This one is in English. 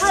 Bro,